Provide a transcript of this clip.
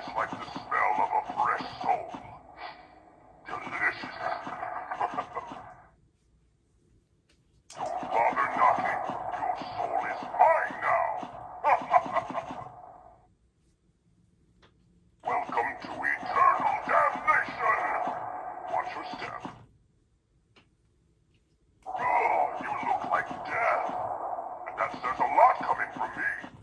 is like the smell of a fresh soul. Delicious. Don't bother knocking. Your soul is mine now. Welcome to eternal damnation. Watch your step. Oh, you look like death. And that says a lot coming from me.